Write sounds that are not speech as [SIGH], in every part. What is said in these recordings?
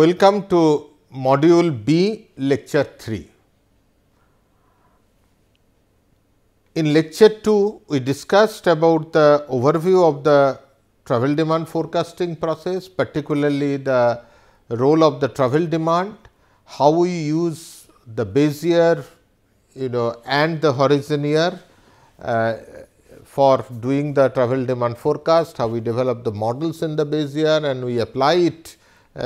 welcome to module B lecture 3. In lecture 2, we discussed about the overview of the travel demand forecasting process, particularly the role of the travel demand, how we use the year you know and the horizon year uh, for doing the travel demand forecast, how we develop the models in the year and we apply it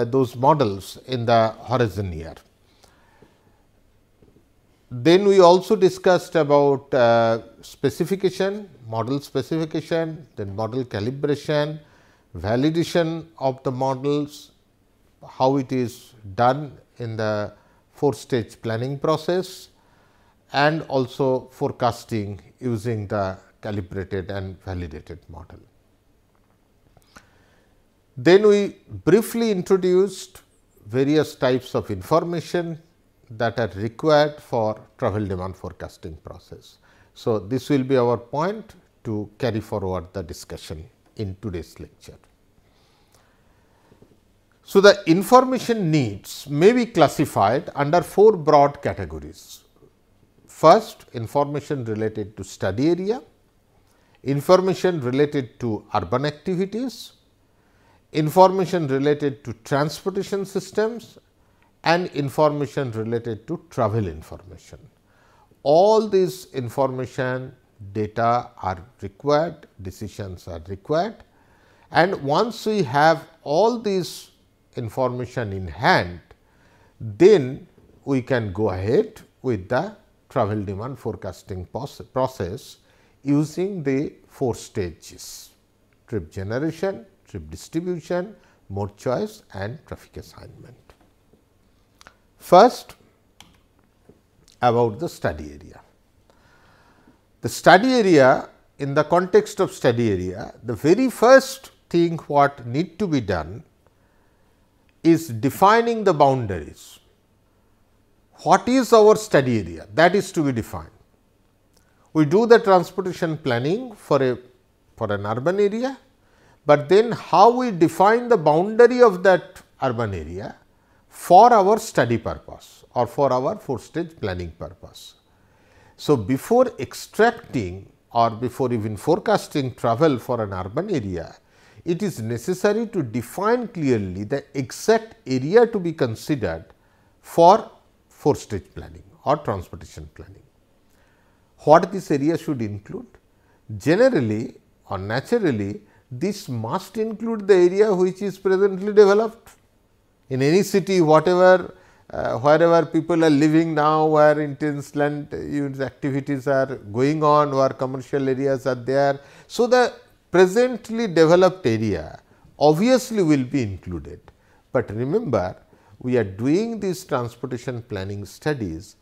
those models in the horizon year. Then we also discussed about uh, specification, model specification, then model calibration, validation of the models, how it is done in the four stage planning process and also forecasting using the calibrated and validated model. Then we briefly introduced various types of information that are required for travel demand forecasting process. So, this will be our point to carry forward the discussion in today's lecture. So, the information needs may be classified under four broad categories. First, information related to study area, information related to urban activities, information related to transportation systems and information related to travel information. All these information data are required, decisions are required and once we have all these information in hand, then we can go ahead with the travel demand forecasting process using the four stages trip generation, trip distribution, mode choice and traffic assignment. First about the study area. The study area in the context of study area, the very first thing what need to be done is defining the boundaries. What is our study area? That is to be defined. We do the transportation planning for a for an urban area, but then how we define the boundary of that urban area for our study purpose or for our four stage planning purpose. So, before extracting or before even forecasting travel for an urban area, it is necessary to define clearly the exact area to be considered for four stage planning or transportation planning. What this area should include? Generally or naturally, this must include the area which is presently developed. In any city, whatever uh, wherever people are living now, where intense land use activities are going on, where commercial areas are there. So, the presently developed area obviously will be included, but remember we are doing these transportation planning studies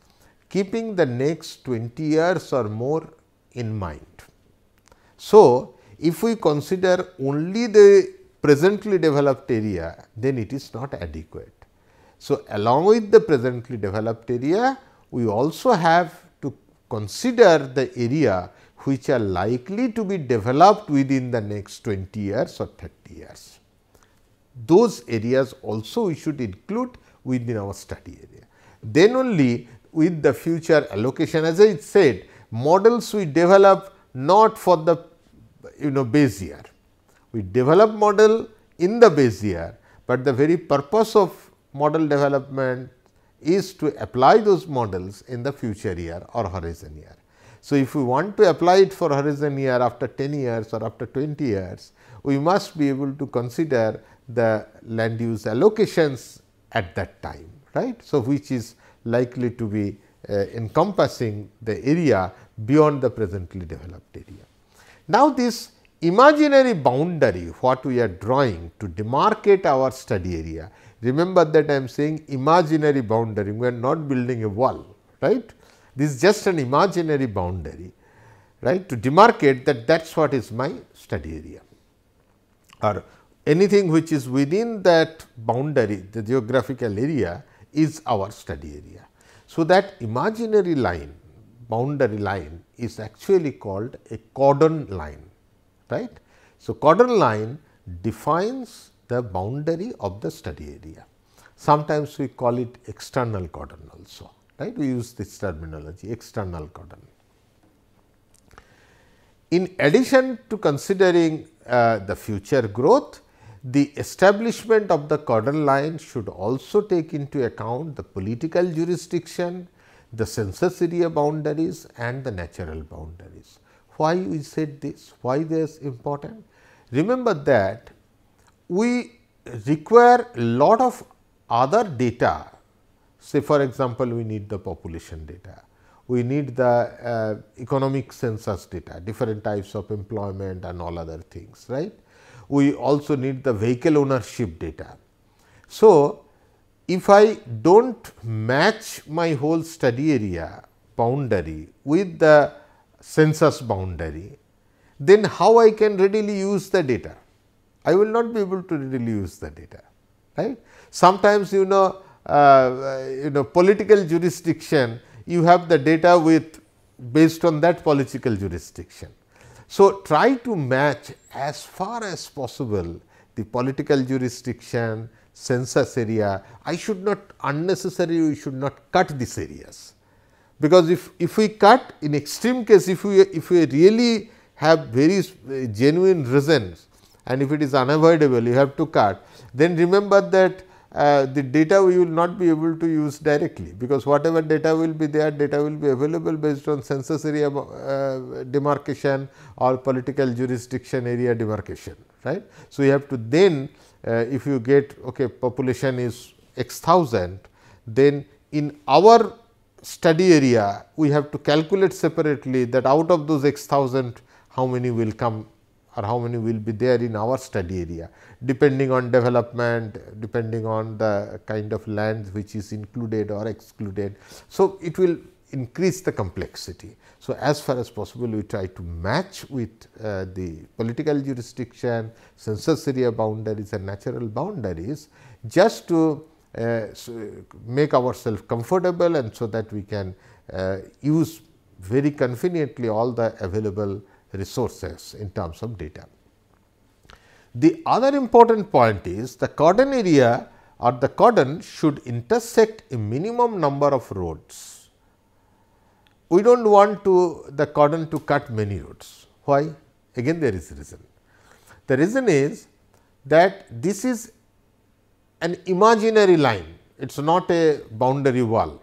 keeping the next 20 years or more in mind. So, if we consider only the presently developed area, then it is not adequate. So, along with the presently developed area, we also have to consider the area which are likely to be developed within the next 20 years or 30 years. Those areas also we should include within our study area. Then only with the future allocation as I said models we develop not for the you know year. We develop model in the base year, but the very purpose of model development is to apply those models in the future year or horizon year. So, if we want to apply it for horizon year after 10 years or after 20 years, we must be able to consider the land use allocations at that time, right. So, which is likely to be uh, encompassing the area beyond the presently developed area. Now, this imaginary boundary what we are drawing to demarcate our study area, remember that I am saying imaginary boundary, we are not building a wall, right. This is just an imaginary boundary right to demarcate that that is what is my study area or anything which is within that boundary the geographical area is our study area. So, that imaginary line boundary line is actually called a cordon line right. So, cordon line defines the boundary of the study area. Sometimes we call it external cordon also, right. We use this terminology external cordon. In addition to considering uh, the future growth, the establishment of the cordon line should also take into account the political jurisdiction, the census area boundaries and the natural boundaries. Why we said this? Why this important? Remember that we require lot of other data. Say for example, we need the population data, we need the uh, economic census data, different types of employment and all other things, right we also need the vehicle ownership data. So, if I do not match my whole study area boundary with the census boundary, then how I can readily use the data? I will not be able to readily use the data, right. Sometimes you know, uh, you know political jurisdiction, you have the data with based on that political jurisdiction. So, try to match as far as possible the political jurisdiction, census area. I should not unnecessarily we should not cut these areas, because if, if we cut in extreme case if we if we really have very uh, genuine reasons and if it is unavoidable you have to cut, then remember that uh, the data we will not be able to use directly, because whatever data will be there, data will be available based on census area uh, demarcation or political jurisdiction area demarcation, right. So, you have to then Uh, if you get okay population is x thousand, then in our study area we have to calculate separately that out of those x thousand how many will come or how many will be there in our study area depending on development, depending on the kind of land which is included or excluded. So, it will increase the complexity. So, as far as possible we try to match with uh, the political jurisdiction, census area boundaries and natural boundaries just to uh, so make ourselves comfortable and so that we can uh, use very conveniently all the available resources in terms of data. The other important point is the cordon area or the cordon should intersect a minimum number of roads. We do not want to the cordon to cut many roads. Why? Again there is reason. The reason is that this is an imaginary line, it is not a boundary wall.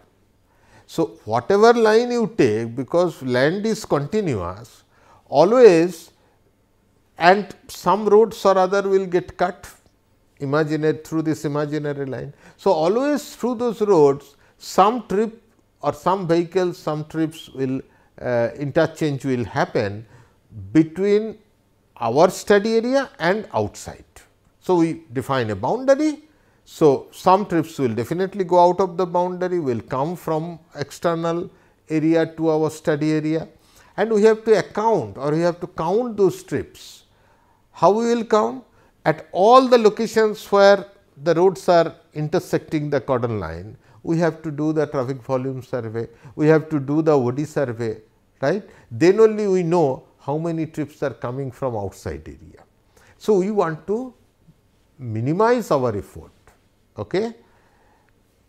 So, whatever line you take because land is continuous, always and some roads or other will get cut imaginary through this imaginary line. So, always through those roads some trip or some vehicles some trips will uh, interchange will happen between our study area and outside. So, we define a boundary. So, some trips will definitely go out of the boundary will come from external area to our study area and we have to account or we have to count those trips how we will count? At all the locations where the roads are intersecting the cordon line, we have to do the traffic volume survey, we have to do the OD survey, right. Then only we know how many trips are coming from outside area. So, we want to minimize our effort, okay?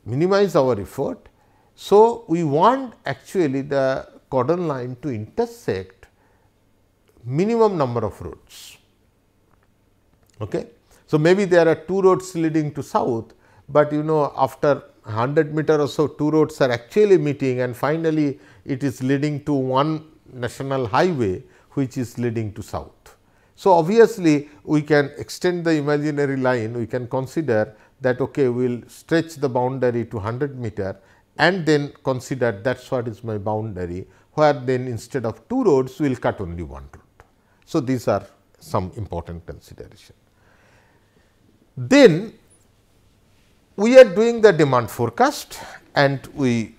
minimize our effort. So, we want actually the cordon line to intersect minimum number of roads. Okay. So, maybe there are two roads leading to south, but you know after 100 meter or so two roads are actually meeting and finally, it is leading to one national highway which is leading to south. So, obviously, we can extend the imaginary line we can consider that okay, we will stretch the boundary to 100 meter and then consider that is what is my boundary where then instead of two roads we will cut only one road. So, these are some important consideration. Then we are doing the demand forecast and we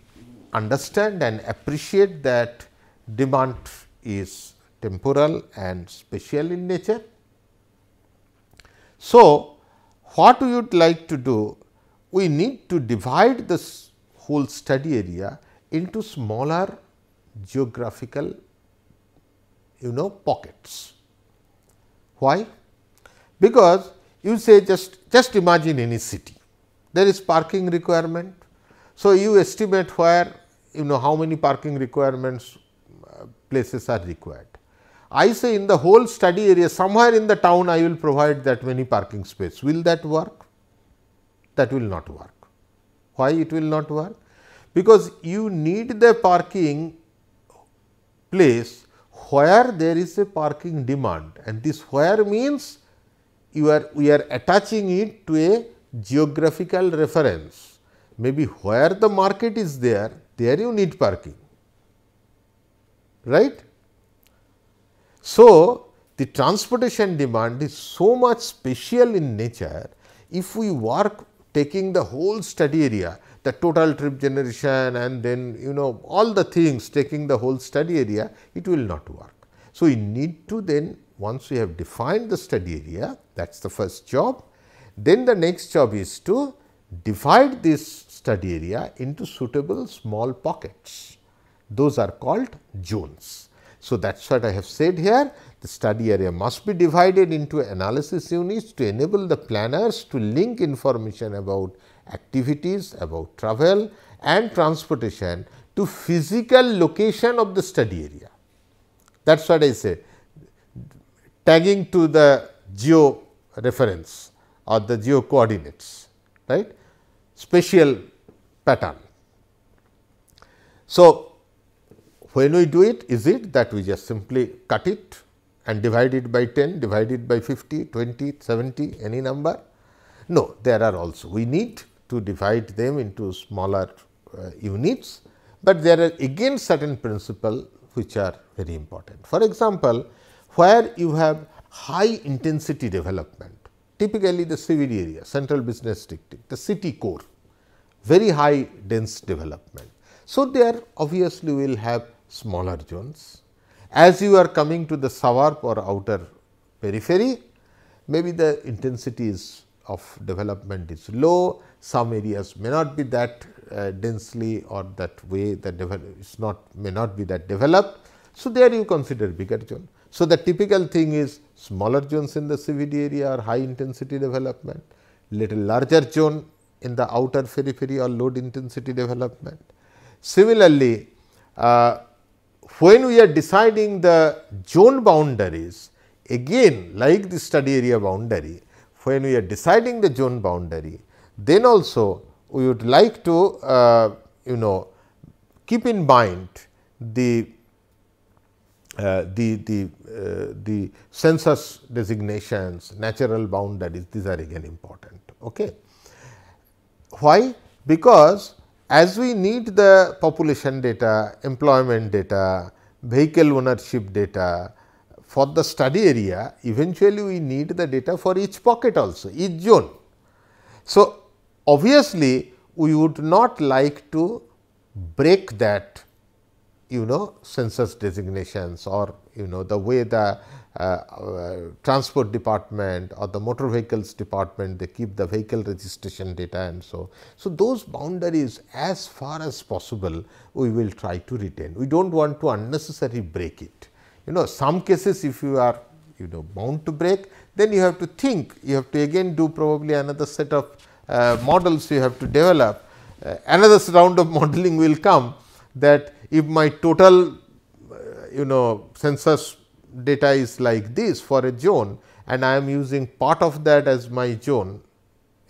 understand and appreciate that demand is temporal and spatial in nature. So, what we would like to do? We need to divide this whole study area into smaller geographical you know pockets. Why? Because you say just just imagine any city there is parking requirement. So, you estimate where you know how many parking requirements uh, places are required. I say in the whole study area somewhere in the town I will provide that many parking space. Will that work? That will not work. Why it will not work? Because you need the parking place where there is a parking demand and this where means you are we are attaching it to a geographical reference. Maybe where the market is there, there you need parking, right. So, the transportation demand is so much spatial in nature, if we work taking the whole study area, the total trip generation and then you know all the things taking the whole study area, it will not work. So, we need to then once we have defined the study area that is the first job, then the next job is to divide this study area into suitable small pockets. Those are called zones. So, that is what I have said here the study area must be divided into analysis units to enable the planners to link information about activities, about travel and transportation to physical location of the study area. That is what I said tagging to the geo reference or the geo coordinates right spatial pattern. So, when we do it, is it that we just simply cut it and divide it by 10, divide it by 50, 20, 70, any number? No, there are also. We need to divide them into smaller uh, units, but there are again certain principles which are very important. For example, where you have high intensity development, typically the CBD area, central business district, the city core, very high dense development. So, there obviously will have smaller zones. As you are coming to the suburb or outer periphery, maybe the intensity is of development is low, some areas may not be that uh, densely or that way that is not may not be that developed. So, there you consider bigger zone. So, the typical thing is smaller zones in the CBD area or high intensity development, little larger zone in the outer periphery or low intensity development. Similarly, uh, when we are deciding the zone boundaries again like the study area boundary, when we are deciding the zone boundary, then also we would like to uh, you know keep in mind the uh, the the uh, the census designations, natural boundaries, these are again important. Okay. Why? Because as we need the population data, employment data, vehicle ownership data for the study area, eventually we need the data for each pocket also, each zone. So, obviously, we would not like to break that you know census designations or you know the way the uh, uh, transport department or the motor vehicles department they keep the vehicle registration data and so. So, those boundaries as far as possible we will try to retain. We do not want to unnecessarily break it. You know some cases if you are you know bound to break then you have to think you have to again do probably another set of uh, models you have to develop. Uh, another [LAUGHS] round of modeling will come that if my total uh, you know census data is like this for a zone and I am using part of that as my zone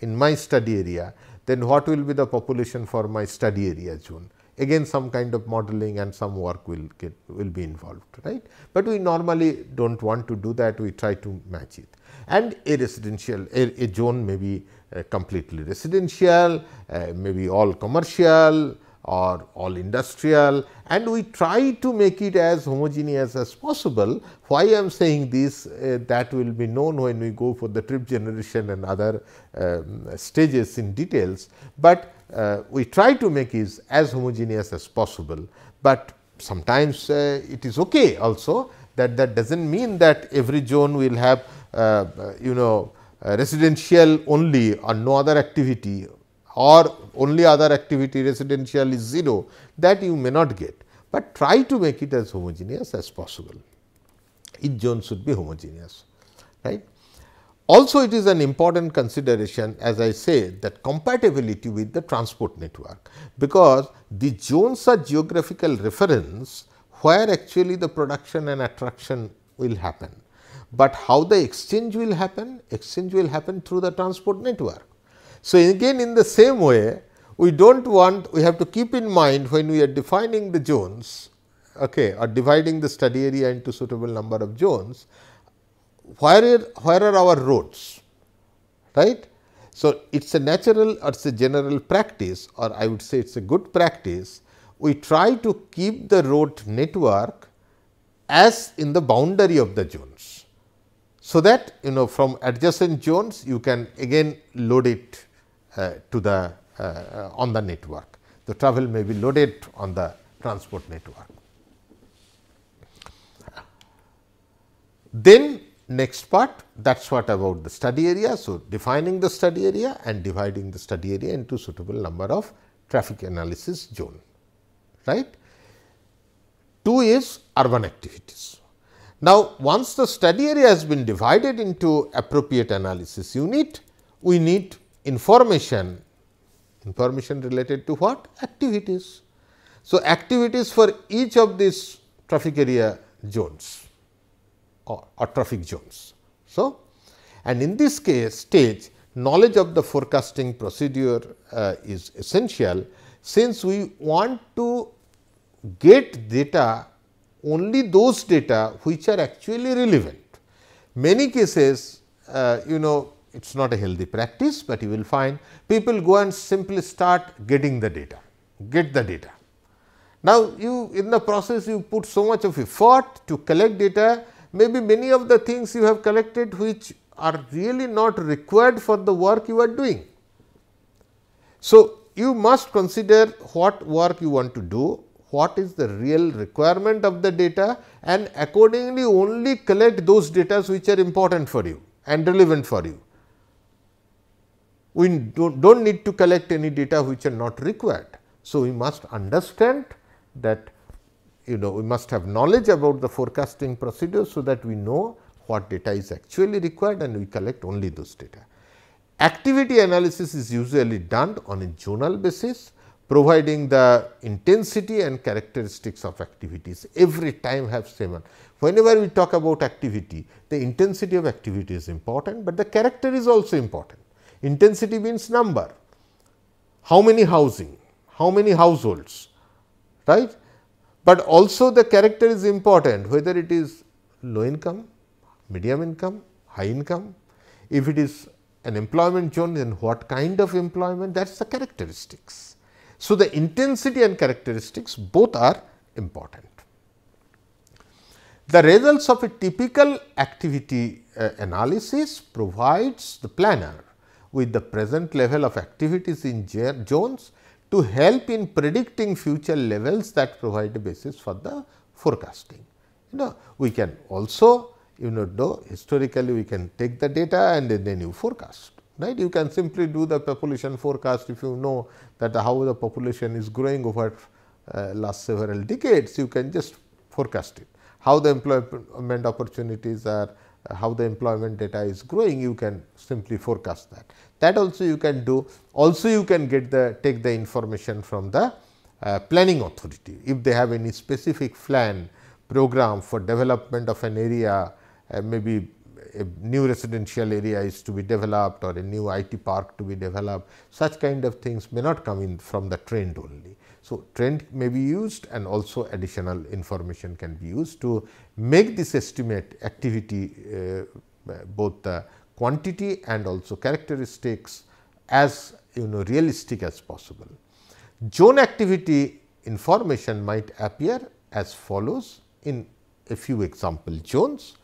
in my study area, then what will be the population for my study area zone? Again some kind of modeling and some work will get will be involved, right. But we normally do not want to do that, we try to match it. And a residential, a, a zone may be uh, completely residential, uh, maybe all commercial, or all industrial and we try to make it as homogeneous as possible. Why I am saying this uh, that will be known when we go for the trip generation and other um, stages in details, but uh, we try to make it as homogeneous as possible, but sometimes uh, it is okay also. That that does not mean that every zone will have uh, you know residential only or no other activity or only other activity residential is 0 that you may not get, but try to make it as homogeneous as possible. Each zone should be homogeneous right. Also it is an important consideration as I say that compatibility with the transport network, because the zones are geographical reference where actually the production and attraction will happen, but how the exchange will happen? Exchange will happen through the transport network. So, again in the same way we do not want we have to keep in mind when we are defining the zones okay, or dividing the study area into suitable number of zones where are, where are our roads, right. So, it is a natural or it is a general practice or I would say it is a good practice. We try to keep the road network as in the boundary of the zones. So, that you know from adjacent zones you can again load it to the uh, on the network. The travel may be loaded on the transport network. Then next part that is what about the study area. So, defining the study area and dividing the study area into suitable number of traffic analysis zone, right. 2 is urban activities. Now, once the study area has been divided into appropriate analysis unit, we need information, information related to what? Activities. So, activities for each of these traffic area zones or, or traffic zones. So, and in this case stage knowledge of the forecasting procedure uh, is essential since we want to get data only those data which are actually relevant. Many cases uh, you know it is not a healthy practice, but you will find people go and simply start getting the data, get the data. Now, you in the process you put so much of effort to collect data maybe many of the things you have collected which are really not required for the work you are doing. So, you must consider what work you want to do, what is the real requirement of the data and accordingly only collect those data which are important for you and relevant for you. We do not need to collect any data which are not required. So, we must understand that you know we must have knowledge about the forecasting procedure, so that we know what data is actually required and we collect only those data. Activity analysis is usually done on a zonal basis providing the intensity and characteristics of activities every time have same. Whenever we talk about activity, the intensity of activity is important, but the character is also important. Intensity means number, how many housing, how many households, right but also the character is important whether it is low income, medium income, high income. If it is an employment zone then what kind of employment that is the characteristics. So, the intensity and characteristics both are important. The results of a typical activity uh, analysis provides the planner with the present level of activities in zones to help in predicting future levels that provide a basis for the forecasting. You know, we can also you know do historically we can take the data and then you forecast right. You can simply do the population forecast if you know that how the population is growing over uh, last several decades you can just forecast it. How the employment opportunities are how the employment data is growing you can simply forecast that. That also you can do also you can get the take the information from the uh, planning authority if they have any specific plan program for development of an area uh, maybe a new residential area is to be developed or a new IT park to be developed such kind of things may not come in from the trend only. So, trend may be used and also additional information can be used to make this estimate activity uh, both the quantity and also characteristics as you know realistic as possible. Zone activity information might appear as follows in a few example zones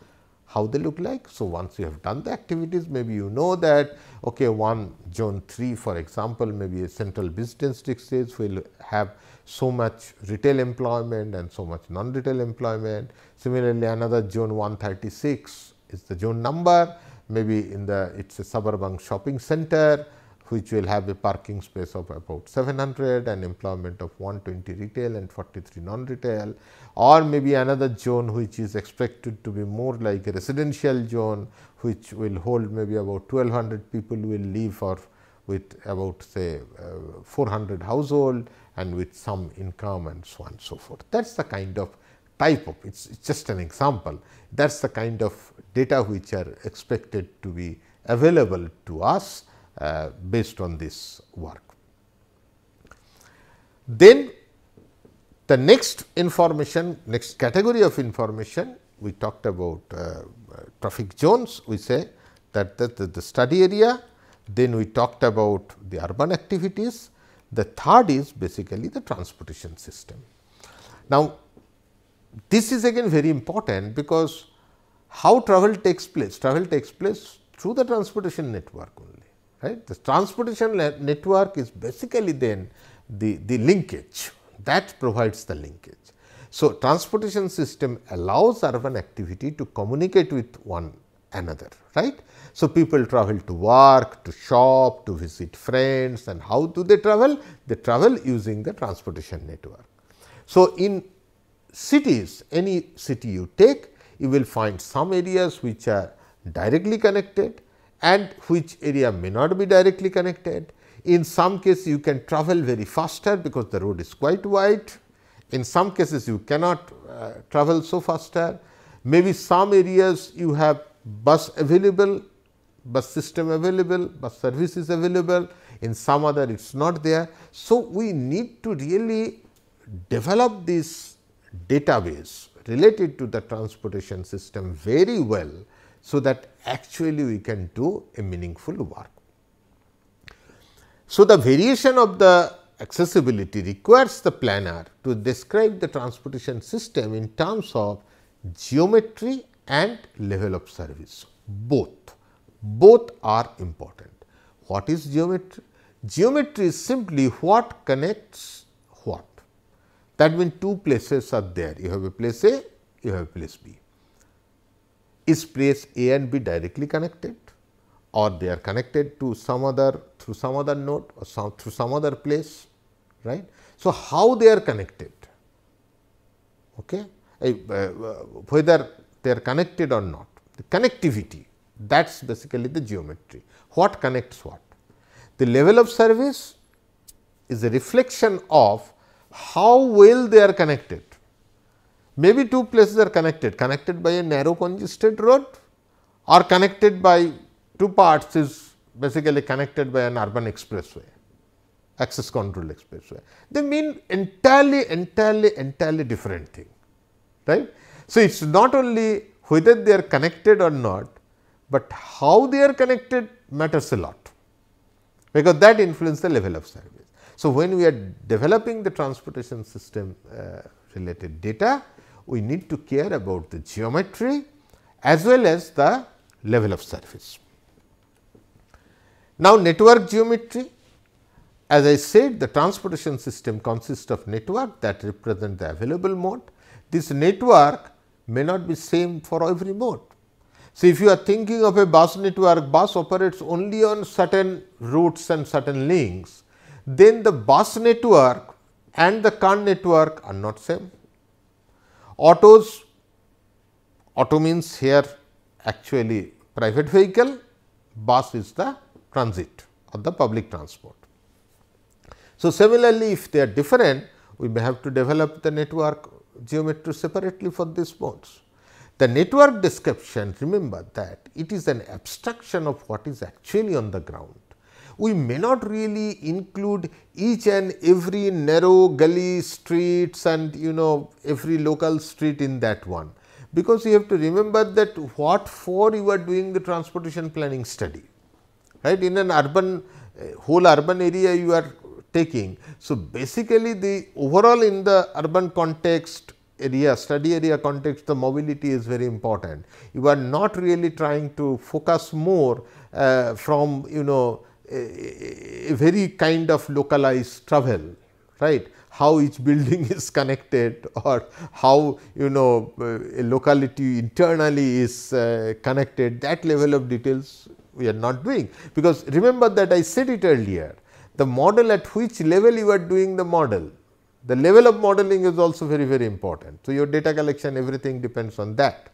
how they look like. So, once you have done the activities maybe you know that okay, one zone 3 for example, maybe a central business districts will have so much retail employment and so much non retail employment. Similarly, another zone 136 is the zone number maybe in the it is a suburban shopping center which will have a parking space of about 700 and employment of 120 retail and 43 non-retail. Or maybe another zone which is expected to be more like a residential zone which will hold maybe about 1200 people will live or with about say uh, 400 household and with some income and so on and so forth. That is the kind of type of it is just an example. That is the kind of data which are expected to be available to us uh, based on this work. Then the next information, next category of information we talked about uh, traffic zones, we say that the, the, the, study area, then we talked about the urban activities, the third is basically the transportation system. Now, this is again very important because how travel takes place? Travel takes place through the transportation network only right. The transportation network is basically then the, the linkage that provides the linkage. So, transportation system allows urban activity to communicate with one another right. So, people travel to work, to shop, to visit friends and how do they travel? They travel using the transportation network. So, in cities any city you take you will find some areas which are directly connected and which area may not be directly connected. In some cases you can travel very faster because the road is quite wide. In some cases you cannot uh, travel so faster. Maybe some areas you have bus available, bus system available, bus services available, in some other it is not there. So, we need to really develop this database related to the transportation system very well so that actually we can do a meaningful work. So, the variation of the accessibility requires the planner to describe the transportation system in terms of geometry and level of service both, both are important. What is geometry? Geometry is simply what connects what. That means, two places are there, you have a place A, you have a place B is place A and B directly connected or they are connected to some other through some other node or some through some other place right. So, how they are connected okay? Uh, whether they are connected or not the connectivity that is basically the geometry what connects what. The level of service is a reflection of how well they are connected maybe two places are connected, connected by a narrow congested road or connected by two parts is basically connected by an urban expressway, access control expressway. They mean entirely, entirely, entirely different thing, right. So, it is not only whether they are connected or not, but how they are connected matters a lot, because that influences the level of service. So, when we are developing the transportation system uh, related data, we need to care about the geometry as well as the level of service. Now, network geometry as I said the transportation system consists of network that represent the available mode. This network may not be same for every mode. So, if you are thinking of a bus network, bus operates only on certain routes and certain links, then the bus network and the car network are not same. Autos, auto means here actually private vehicle, bus is the transit or the public transport. So, similarly, if they are different, we may have to develop the network geometry separately for these modes. The network description remember that it is an abstraction of what is actually on the ground we may not really include each and every narrow gully streets and you know every local street in that one because you have to remember that what for you are doing the transportation planning study right in an urban uh, whole urban area you are taking. So, basically the overall in the urban context area study area context the mobility is very important. You are not really trying to focus more uh, from you know a, very kind of localized travel, right how each building is connected or how you know a locality internally is uh, connected that level of details we are not doing, because remember that I said it earlier, the model at which level you are doing the model, the level of modeling is also very, very important. So, your data collection everything depends on that.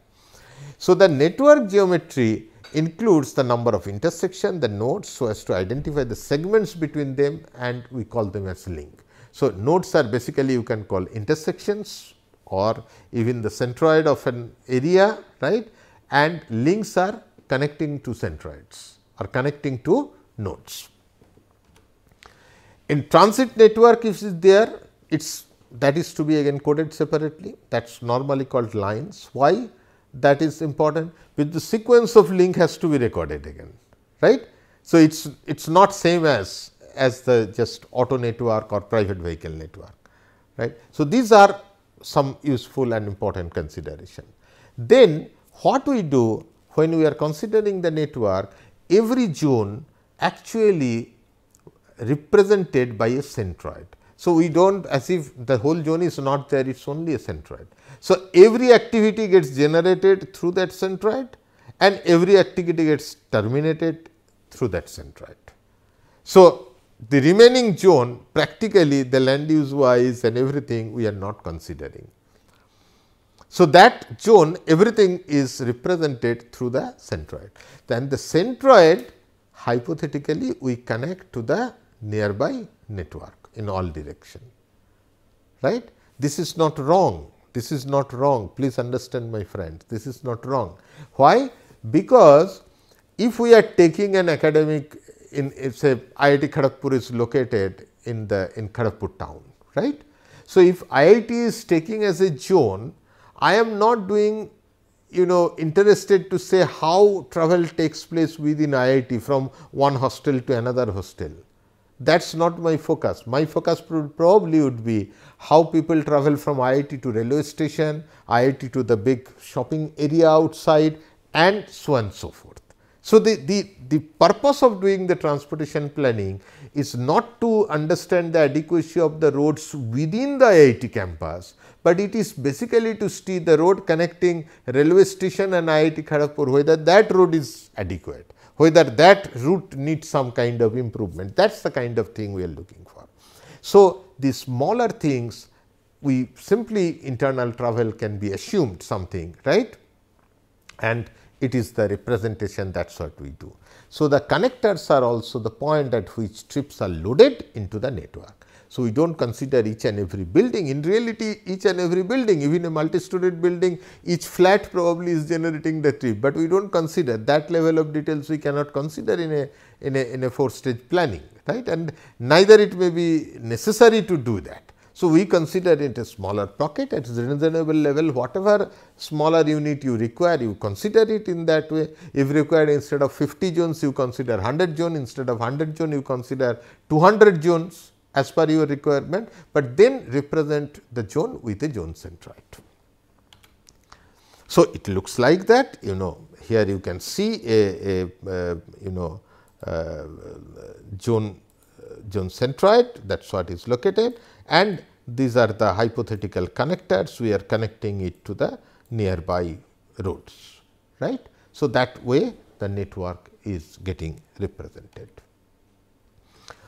So, the network geometry includes the number of intersection, the nodes so as to identify the segments between them and we call them as link. So, nodes are basically you can call intersections or even the centroid of an area right and links are connecting to centroids or connecting to nodes. In transit network if it is there it is that is to be again coded separately that is normally called lines. Why? That is important with the sequence of link has to be recorded again right. So, it is it is not same as as the just auto network or private vehicle network right. So, these are some useful and important consideration. Then what we do when we are considering the network every zone actually represented by a centroid. So, we do not as if the whole zone is not there it is only a centroid. So, every activity gets generated through that centroid and every activity gets terminated through that centroid. So, the remaining zone practically the land use wise and everything we are not considering. So, that zone everything is represented through the centroid. Then the centroid hypothetically we connect to the nearby network in all direction, right. This is not wrong, this is not wrong, please understand my friends, this is not wrong. Why? Because if we are taking an academic in say IIT Kharagpur is located in the in Kharagpur town, right. So, if IIT is taking as a zone, I am not doing you know interested to say how travel takes place within IIT from one hostel to another hostel. That is not my focus. My focus probably would be how people travel from IIT to railway station, IIT to the big shopping area outside and so on and so forth. So, the, the, the purpose of doing the transportation planning is not to understand the adequacy of the roads within the IIT campus, but it is basically to see the road connecting railway station and IIT Kharagpur whether that road is adequate, whether that route needs some kind of improvement that is the kind of thing we are looking for. So, the smaller things we simply internal travel can be assumed something right and it is the representation that is what we do. So, the connectors are also the point at which trips are loaded into the network. So, we do not consider each and every building. In reality each and every building even a multi-stored building each flat probably is generating the trip, but we do not consider that level of details we cannot consider in a in a in a 4 stage planning right? And neither it may be necessary to do that. So, we consider it a smaller pocket at reasonable level. Whatever smaller unit you require you consider it in that way. If required instead of 50 zones you consider 100 zone. Instead of 100 zone you consider 200 zones as per your requirement, but then represent the zone with a zone centroid. So, it looks like that you know here you can see a, a uh, you know uh, zone zone centroid that is what is located and these are the hypothetical connectors we are connecting it to the nearby roads right. So, that way the network is getting represented.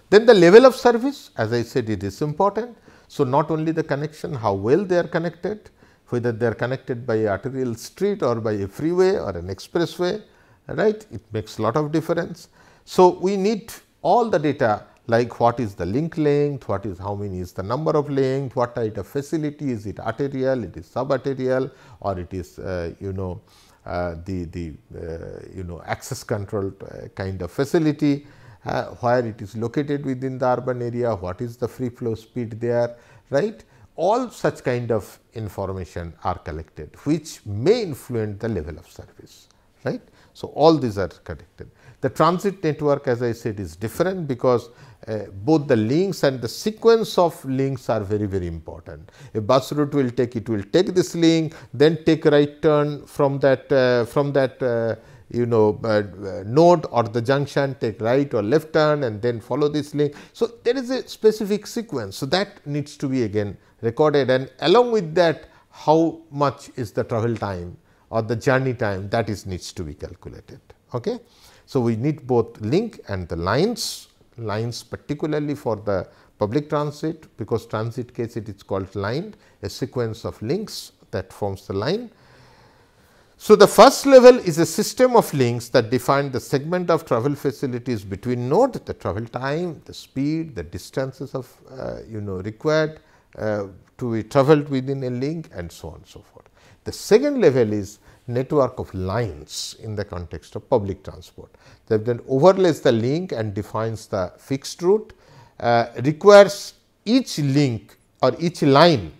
Then the level of service as I said it is important. So, not only the connection how well they are connected whether they are connected by arterial street or by a freeway or an expressway right it makes a lot of difference. So, we need all the data like what is the link length, what is how many is the number of length, what type of facility is it arterial, it is subarterial or it is uh, you know uh, the, the uh, you know access controlled uh, kind of facility, where it is located within the urban area, what is the free flow speed there, right. All such kind of information are collected, which may influence the level of service, right. So, all these are connected. The transit network as I said is different because uh, both the links and the sequence of links are very very important. A bus route will take it will take this link then take right turn from that uh, from that uh, you know uh, uh, node or the junction take right or left turn and then follow this link. So, there is a specific sequence. So, that needs to be again recorded and along with that how much is the travel time or the journey time that is needs to be calculated. Okay. So, we need both link and the lines, lines particularly for the public transit because transit case it is called line, a sequence of links that forms the line. So, the first level is a system of links that define the segment of travel facilities between node, the travel time, the speed, the distances of uh, you know required uh, to be traveled within a link and so on and so forth. The second level is network of lines in the context of public transport. That then overlays the link and defines the fixed route, uh, requires each link or each line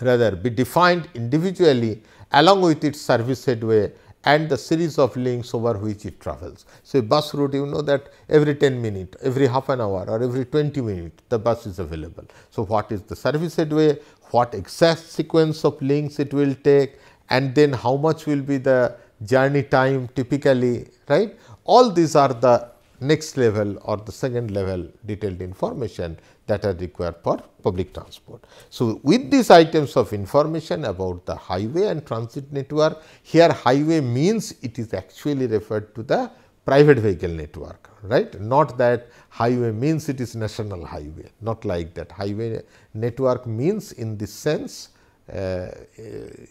rather be defined individually along with its service headway and the series of links over which it travels. So, bus route you know that every 10 minute, every half an hour or every 20 minute the bus is available. So, what is the service headway, what exact sequence of links it will take and then how much will be the journey time typically right. All these are the next level or the second level detailed information that are required for public transport. So, with these items of information about the highway and transit network, here highway means it is actually referred to the private vehicle network, right. Not that highway means it is national highway, not like that. Highway network means in this sense, uh,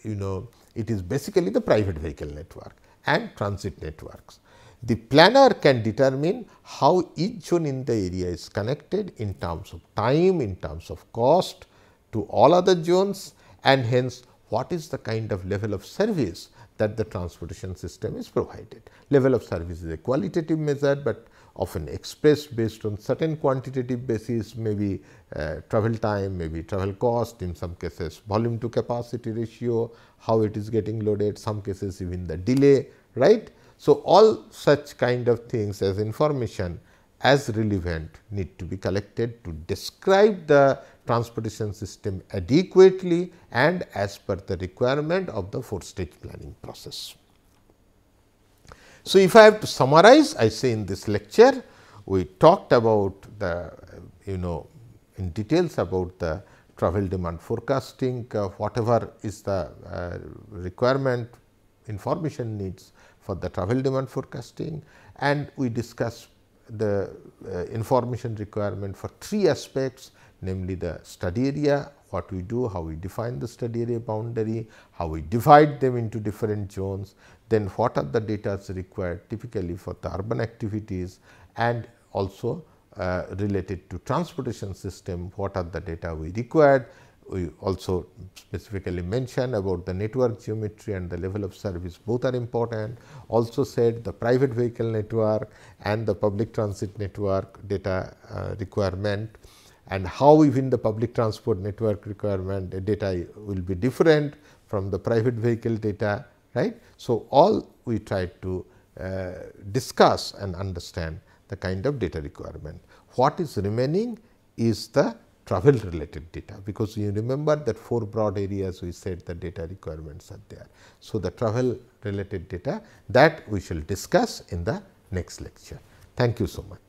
you know, it is basically the private vehicle network and transit networks. The planner can determine how each zone in the area is connected in terms of time, in terms of cost to all other zones and hence what is the kind of level of service that the transportation system is provided. Level of service is a qualitative measure, but often expressed based on certain quantitative basis maybe uh, travel time, maybe travel cost, in some cases volume to capacity ratio, how it is getting loaded, some cases even the delay, right. So, all such kind of things as information as relevant need to be collected to describe the transportation system adequately and as per the requirement of the four stage planning process. So, if I have to summarize I say in this lecture we talked about the you know in details about the travel demand forecasting uh, whatever is the uh, requirement information needs for the travel demand forecasting and we discuss the uh, information requirement for three aspects namely the study area, what we do, how we define the study area boundary, how we divide them into different zones, then what are the data required typically for the urban activities and also uh, related to transportation system, what are the data we required we also specifically mentioned about the network geometry and the level of service both are important. Also said the private vehicle network and the public transit network data uh, requirement and how even the public transport network requirement data will be different from the private vehicle data right. So, all we try to uh, discuss and understand the kind of data requirement. What is remaining is the travel related data because you remember that four broad areas we said the data requirements are there. So, the travel related data that we shall discuss in the next lecture. Thank you so much.